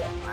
Yeah.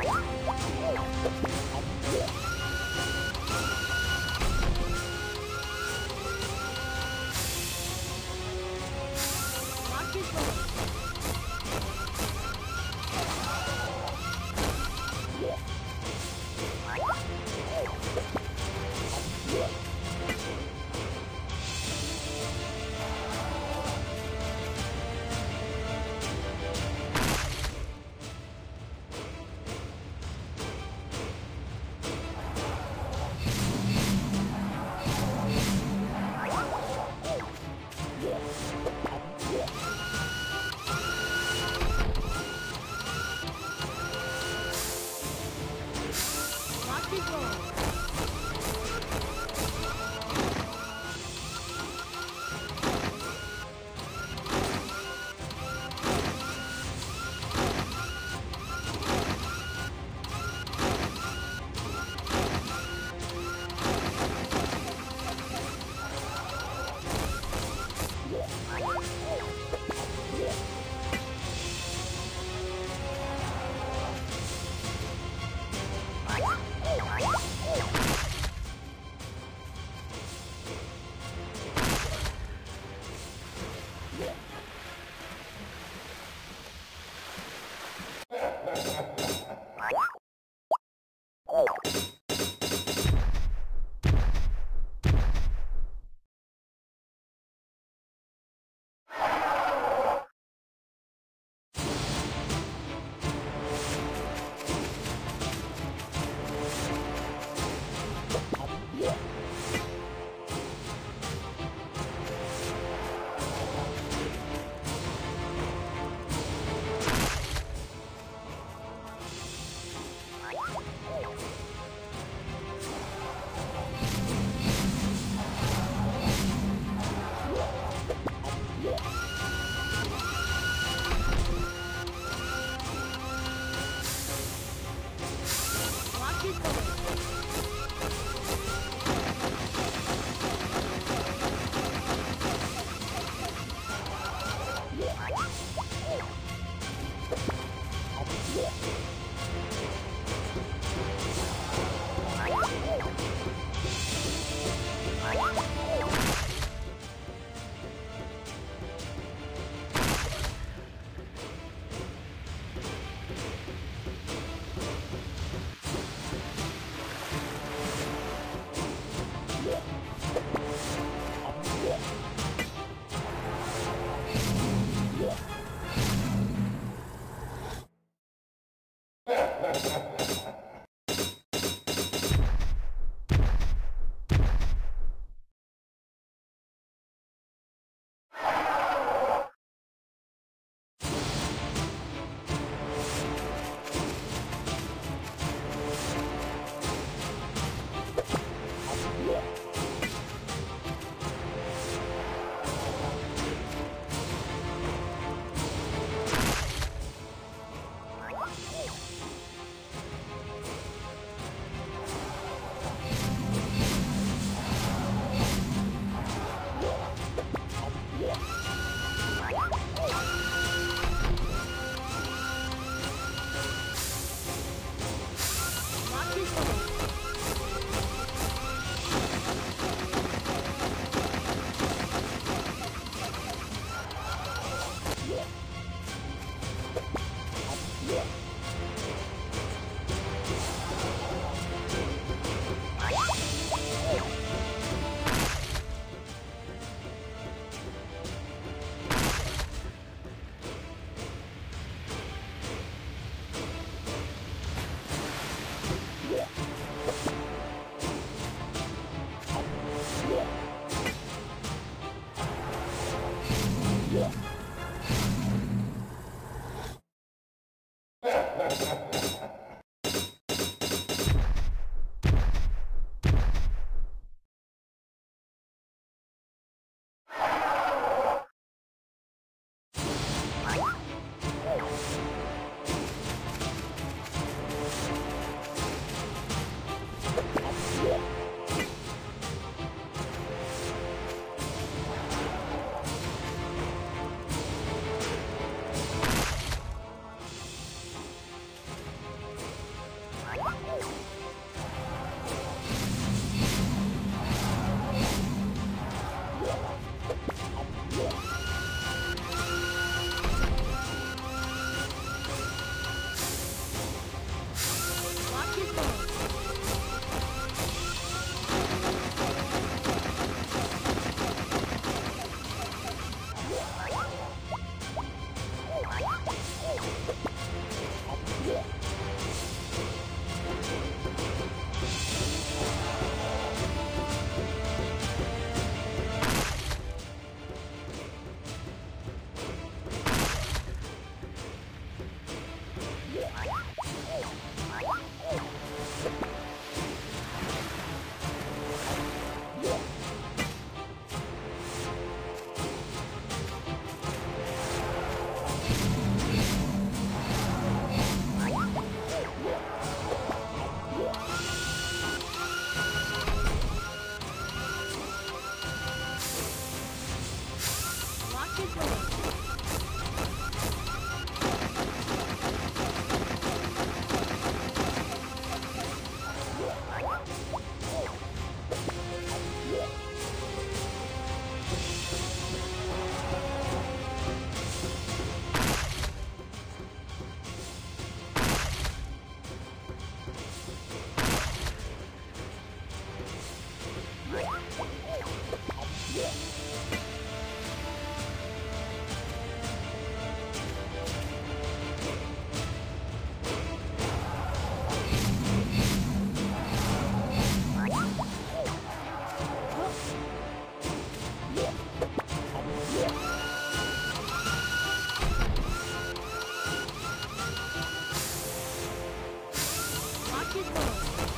Oh.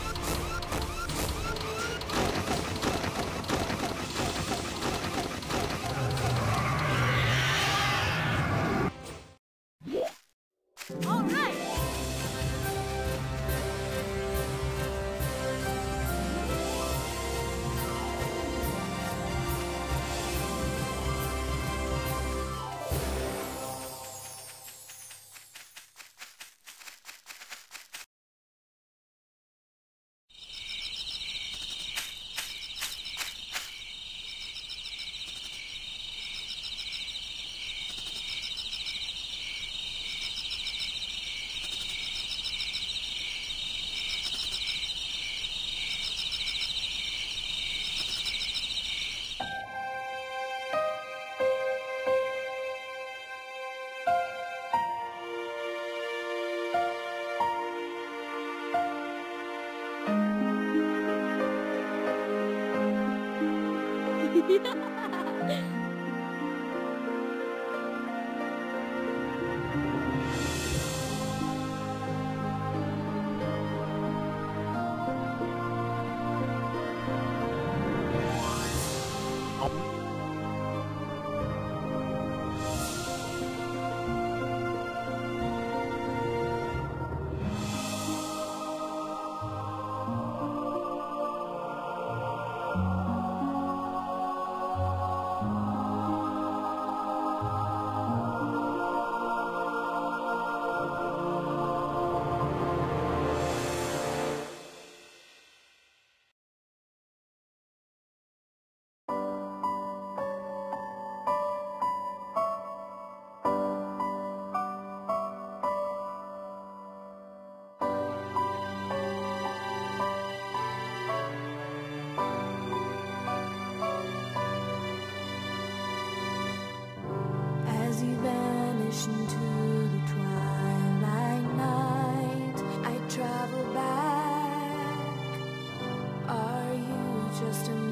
Just a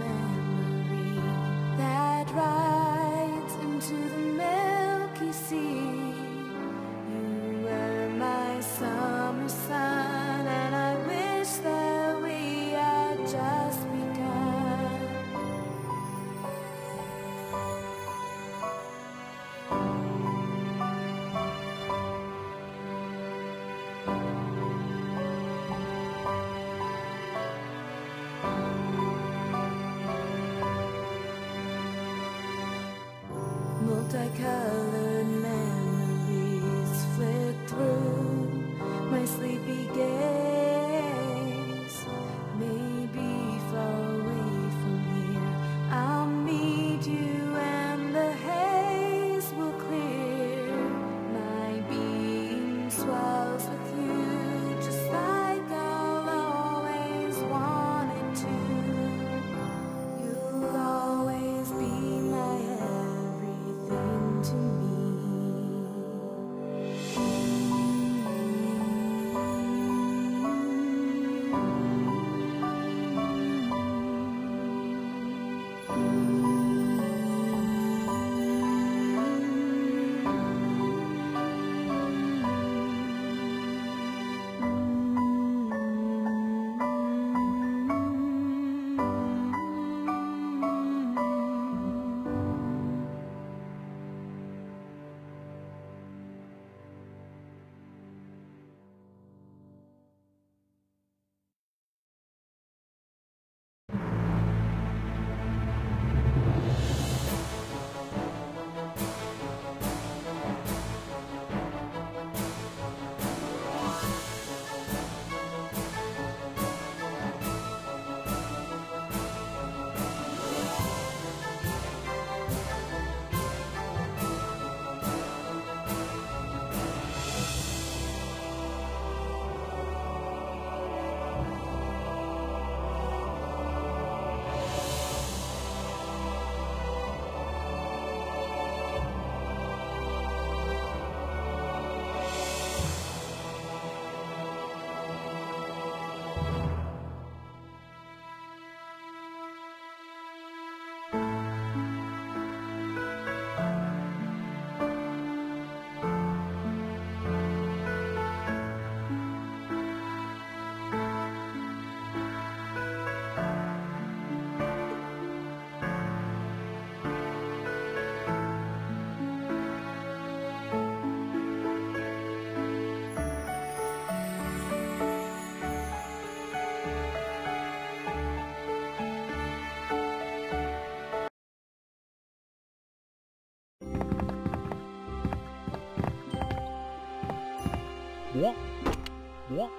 磨磨